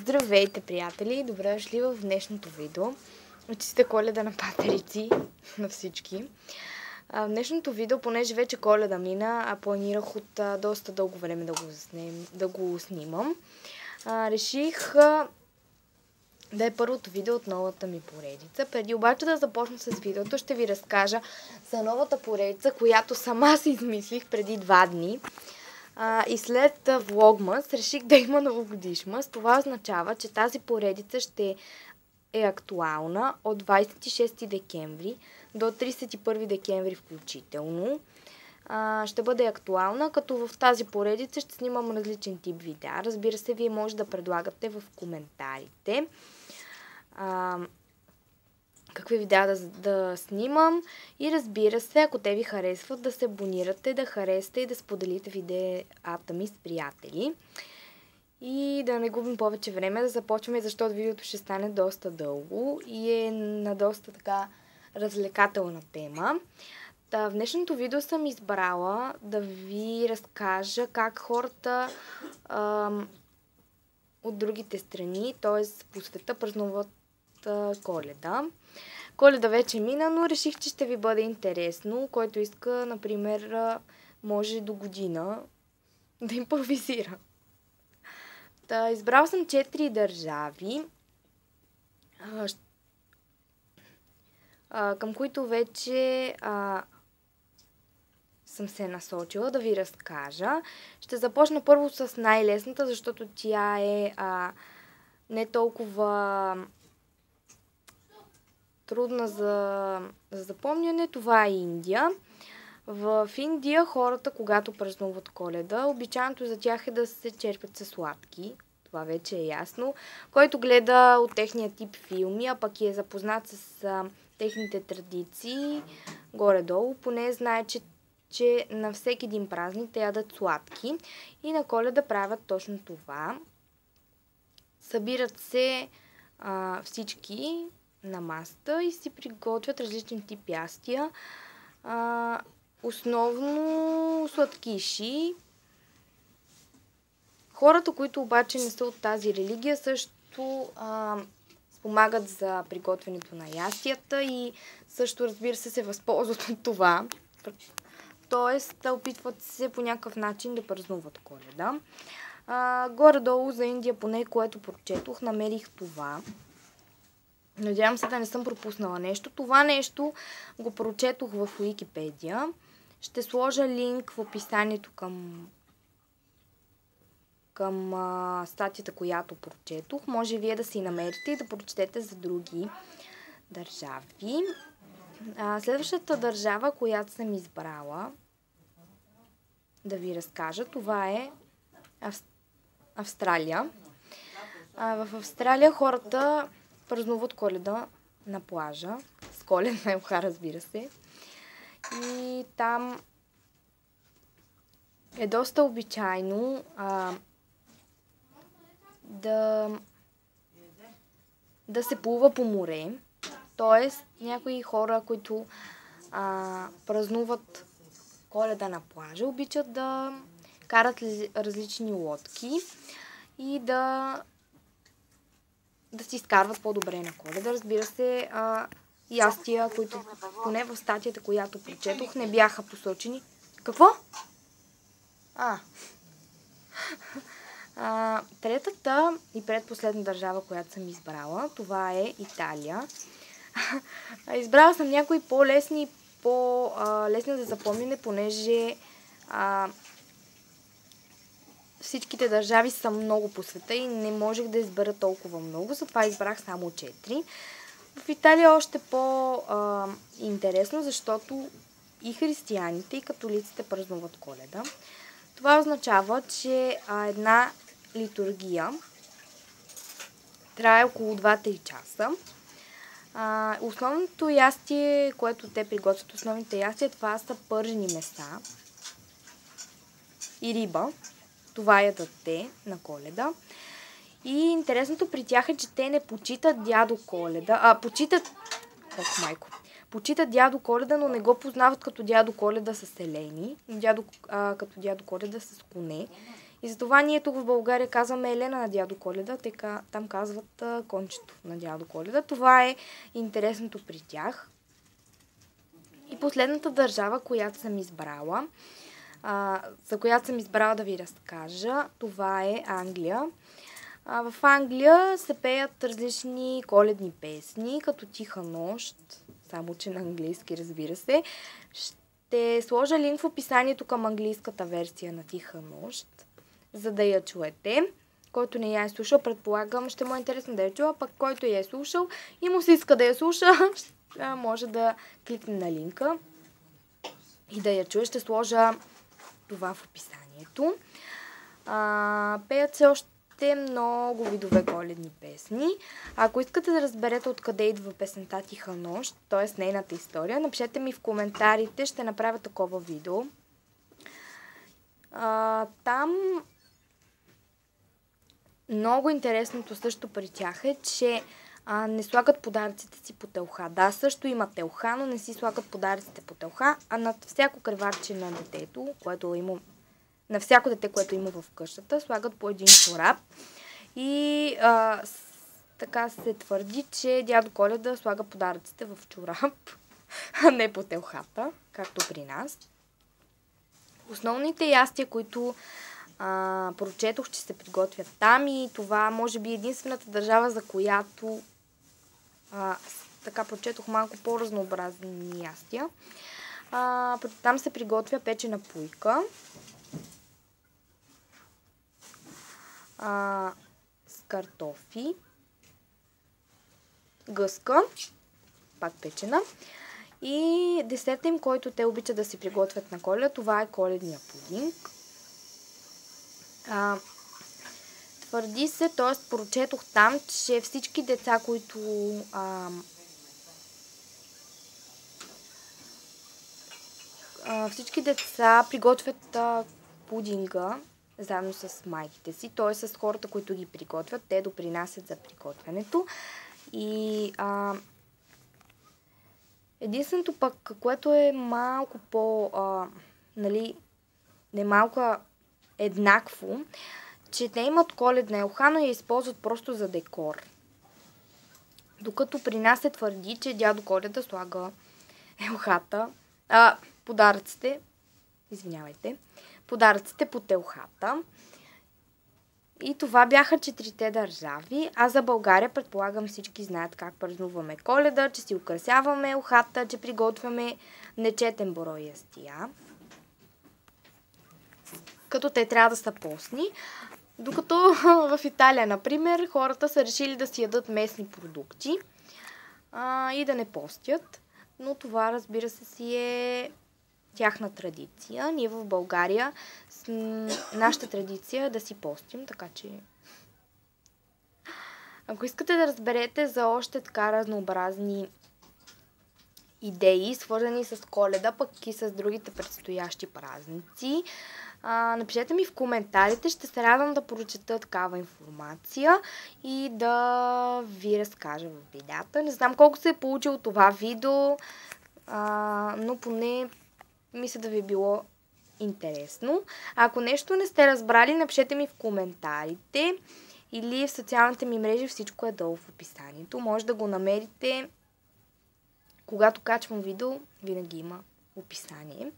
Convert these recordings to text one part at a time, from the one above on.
Здравейте, приятели! Добре дошли в днешното видео. Чиста коледа на патерици на всички. В днешното видео, понеже вече коледа мина, а планирах от доста дълго време да го, снем, да го снимам, реших да е първото видео от новата ми поредица. Преди обаче да започна с видеото, ще ви разкажа за новата поредица, която сама си измислих преди два дни. А, и след влогмас реших да има новогодишмас. Това означава, че тази поредица ще е актуална от 26 декември до 31 декември включително. А, ще бъде актуална, като в тази поредица ще снимам различен тип видеа. Разбира се, вие може да предлагате в коментарите. А, какви видеа да, да снимам и разбира се, ако те ви харесват, да се абонирате, да харесате и да споделите видеята ми с приятели. И да не губим повече време, да започваме, защото видеото ще стане доста дълго и е на доста така развлекателна тема. Та, в днешното видео съм избрала да ви разкажа как хората ам, от другите страни, т.е. по света, празнуват коледа. Коледа вече мина, но реших, че ще ви бъде интересно. Който иска, например, може до година да импровизира. Та, избрал съм четири държави, към които вече а, съм се насочила да ви разкажа. Ще започна първо с най-лесната, защото тя е а, не толкова трудна за, за запомняне, това е Индия. В Индия хората, когато празнуват коледа, обичайното за тях е да се черпят със сладки. Това вече е ясно. Който гледа от техния тип филми, а пък е запознат с а, техните традиции, горе-долу, поне знае, че, че на всеки един празник те ядат сладки. И на коледа правят точно това. Събират се а, всички на маста и си приготвят различни типи ястия. А, основно сладкиши. Хората, които обаче не са от тази религия, също а, спомагат за приготвянето на ястията и също, разбира се, се възползват от това. Тоест, опитват се по някакъв начин да празнуват коледа. Горе-долу за Индия, поне което прочетох, намерих това. Надявам се да не съм пропуснала нещо. Това нещо го прочетох в Уикипедия. Ще сложа линк в описанието към, към а, статията, която прочетох. Може вие да си намерите и да прочетете за други държави. А, следващата държава, която съм избрала да ви разкажа, това е Ав... Австралия. А, в Австралия хората празнуват коледа на плажа, с коледна елха, разбира се. И там е доста обичайно а, да, да се плува по море. Тоест, някои хора, които а, празнуват коледа на плажа, обичат да карат различни лодки и да да си изкарват по-добре на коледа. Разбира се, а, ястия, които поне в статията, която прочетох, не бяха посочени. Какво? А. а третата и предпоследна държава, която съм избрала, това е Италия. Избрала съм някои по-лесни, по-лесни за запомняне, понеже а, всичките държави са много по света и не можех да избера толкова много, затова избрах само 4. В Италия е още по-интересно, защото и християните, и католиците празнуват коледа. Това означава, че една литургия трае около 2-3 часа. Основното ястие, което те приготвят, основните ястия, това са пържени меса и риба. Това ядат те на коледа. И интересното при тях е, че те не почитат дядо Коледа, а почитат... Ох, майко. Почитат дядо Коледа, но не го познават като дядо Коледа с елени, дядо, а, като дядо Коледа с коне. И затова ние тук в България казваме Елена на дядо Коледа, така там казват а, кончето на дядо Коледа. Това е интересното при тях. И последната държава, която съм избрала, а, за която съм избрала да ви разкажа, това е Англия. А, в Англия се пеят различни коледни песни, като Тиха нощ, само че на английски, разбира се. Ще сложа линк в описанието към английската версия на Тиха нощ, за да я чуете. Който не я е слушал, предполагам, ще му е интересно да я чува, пък който я е слушал и му се иска да я слуша, може да кликне на линка и да я чуе. Ще сложа това в описанието. А, пеят се още много видове коледни песни. Ако искате да разберете откъде идва песента Тиха нощ, т.е. нейната история, напишете ми в коментарите, ще направя такова видео. А, там много интересното също при тях е, че а, не слагат подаръците си по телха. Да, също има телха, но не си слагат подаръците по телха, а над всяко кръварче на детето, което има на всяко дете, което има в къщата, слагат по един чорап. И а, с, така се твърди, че дядо Коледа слага подаръците в чорап, а не по телхата, както при нас. Основните ястия, които а, прочетох, че се приготвят там и това може би единствената държава, за която а, така прочетох малко по-разнообразни ястия. А, там се приготвя печена пуйка, а, с картофи, гъска, пак печена. И десерта им, който те обичат да си приготвят на коледа, това е коледния пудинг. А, твърди се, т.е. прочетох там, че всички деца, които а, а, всички деца приготвят а, пудинга заедно с майките си, т.е. с хората, които ги приготвят. Те допринасят за приготвянето. И а, единственото пък, което е малко по, а, нали, не малко еднакво, че те имат коледна елха, но я използват просто за декор. Докато при нас се твърди, че дядо Коледа слага елхата, а, подаръците, извинявайте, подаръците по телхата. И това бяха четирите държави, а за България предполагам всички знаят как празнуваме коледа, че си украсяваме елхата, че приготвяме нечетен брой ястия. Като те трябва да са постни. Докато в Италия, например, хората са решили да си ядат местни продукти а, и да не постят. Но това, разбира се, си е тяхна традиция. Ние в България с нашата традиция е да си постим, така че... Ако искате да разберете за още така разнообразни идеи, свързани с коледа, пък и с другите предстоящи празници, а, напишете ми в коментарите, ще се радвам да прочета такава информация и да ви разкажа в видеята. Не знам колко се е получило това видео, а, но поне мисля да ви е било интересно. Ако нещо не сте разбрали, напишете ми в коментарите или в социалните ми мрежи, всичко е долу в описанието. Може да го намерите, когато качвам видео, винаги има описание.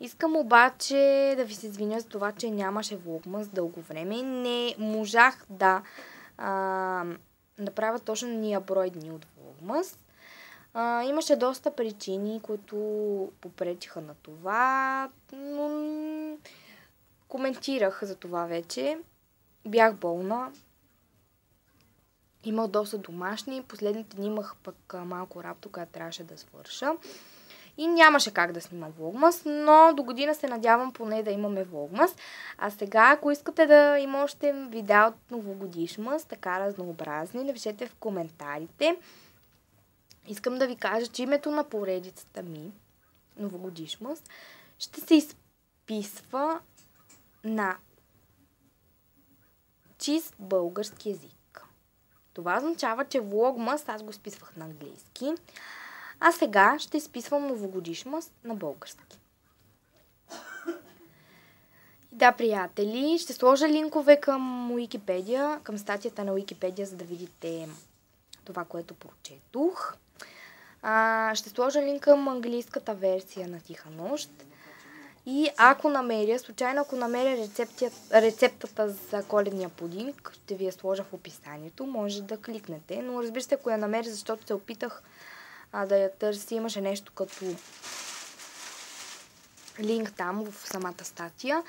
Искам обаче да ви се извиня за това, че нямаше влогма с дълго време. Не можах да а, направя точно ния брой дни от влогмас. А, имаше доста причини, които попречиха на това, но коментирах за това вече. Бях болна. Имах доста домашни. Последните дни имах пък малко работа, която трябваше да свърша. И нямаше как да снимам влогмас, но до година се надявам поне да имаме влогмас. А сега, ако искате да има още видео от новогодишмас, така разнообразни, напишете в коментарите. Искам да ви кажа, че името на поредицата ми, новогодишмас, ще се изписва на чист български язик. Това означава, че влогмас аз го списвах на английски, а сега ще изписвам новогодишмас на български. да, приятели, ще сложа линкове към Уикипедия, към статията на Уикипедия, за да видите това, което прочетох. А, ще сложа линк към английската версия на Тиха нощ. И ако намеря, случайно ако намеря рецептата за коледния пудинг, ще ви я сложа в описанието, може да кликнете. Но разбира се, ако я намеря, защото се опитах а, да я търси, имаше нещо като линк там в самата статия.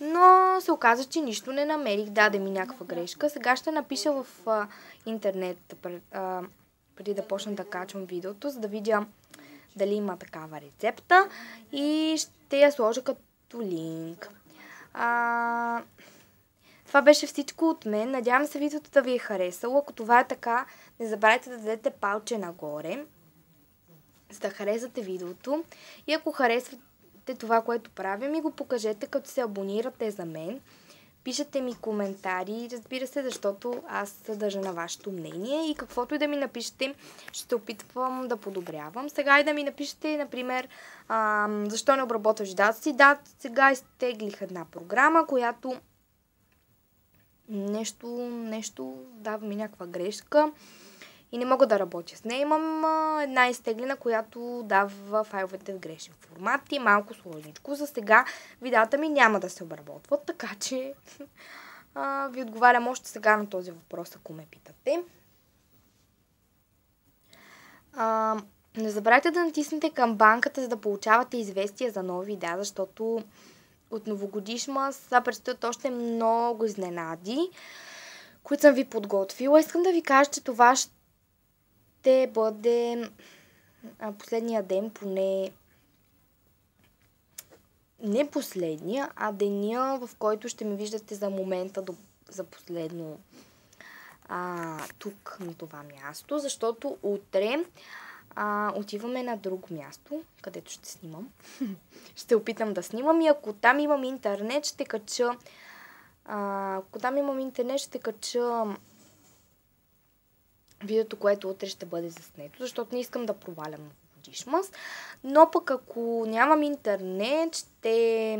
Но се оказа, че нищо не намерих. Даде ми някаква грешка. Сега ще напиша в а, интернет, а, преди да почна да качвам видеото, за да видя дали има такава рецепта и ще я сложа като линк. А, това беше всичко от мен. Надявам се видеото да ви е харесало. Ако това е така, не забравяйте да дадете палче нагоре, за да харесате видеото. И ако харесвате това, което правя, ми го покажете, като се абонирате за мен. Пишете ми коментари, разбира се, защото аз държа на вашето мнение и каквото и да ми напишете, ще опитвам да подобрявам. Сега и да ми напишете, например, а, защо не обработваш дата си. Да, сега изтеглих една програма, която нещо, нещо дава ми някаква грешка и не мога да работя с нея. Имам а, една изтеглена, която дава файловете в грешен формат и малко сложничко. За сега видеята ми няма да се обработват, така че а, ви отговарям още сега на този въпрос, ако ме питате. А, не забравяйте да натиснете към банката, за да получавате известия за нови видеа, защото от новогодишма са предстоят още много изненади, които съм ви подготвила. Искам да ви кажа, че това ще ще бъде а, последния ден, поне не последния, а деня, в който ще ме виждате за момента до, за последно а, тук на това място, защото утре а, отиваме на друго място, където ще снимам. ще опитам да снимам и ако там имам интернет, ще кача а, ако там имам интернет, ще кача видеото, което утре ще бъде заснето, защото не искам да провалям годишмас. Но пък ако нямам интернет, ще,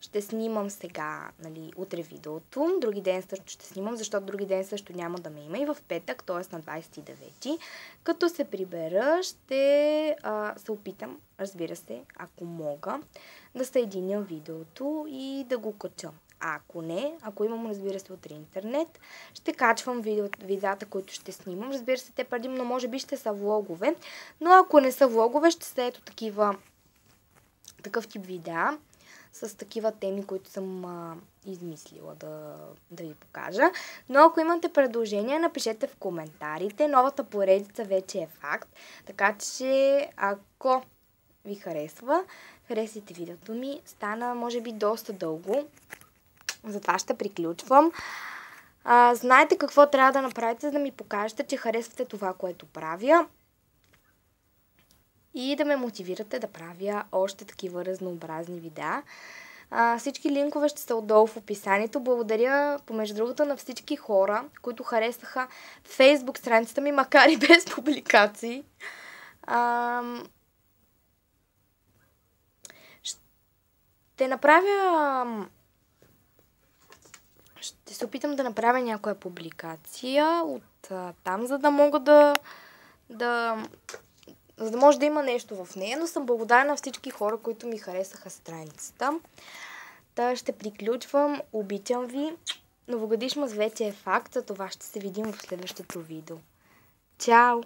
ще снимам сега, нали, утре видеото. Други ден също ще снимам, защото други ден също няма да ме има и в петък, т.е. на 29. Като се прибера, ще а, се опитам, разбира се, ако мога, да съединя видеото и да го кача. Ако не, ако имам, разбира се, утре интернет, ще качвам видеата, които ще снимам. Разбира се, те предимно може би ще са влогове, но ако не са влогове, ще са ето такива, такъв тип видеа с такива теми, които съм а, измислила да, да ви покажа. Но ако имате предложения, напишете в коментарите. Новата поредица вече е факт. Така че, ако ви харесва, харесайте видеото ми. Стана, може би, доста дълго. Затова ще приключвам. А, знаете какво трябва да направите, за да ми покажете, че харесвате това, което правя. И да ме мотивирате да правя още такива разнообразни видеа. А, всички линкове ще са отдолу в описанието. Благодаря, помежду другото, на всички хора, които харесаха фейсбук страницата ми, макар и без публикации. А, ще направя ще се опитам да направя някоя публикация от а, там, за да мога да, да за да може да има нещо в нея, но съм благодарна на всички хора, които ми харесаха страницата. Та ще приключвам. Обичам ви. Новогодишма вече е факт, за това ще се видим в следващото видео. Чао!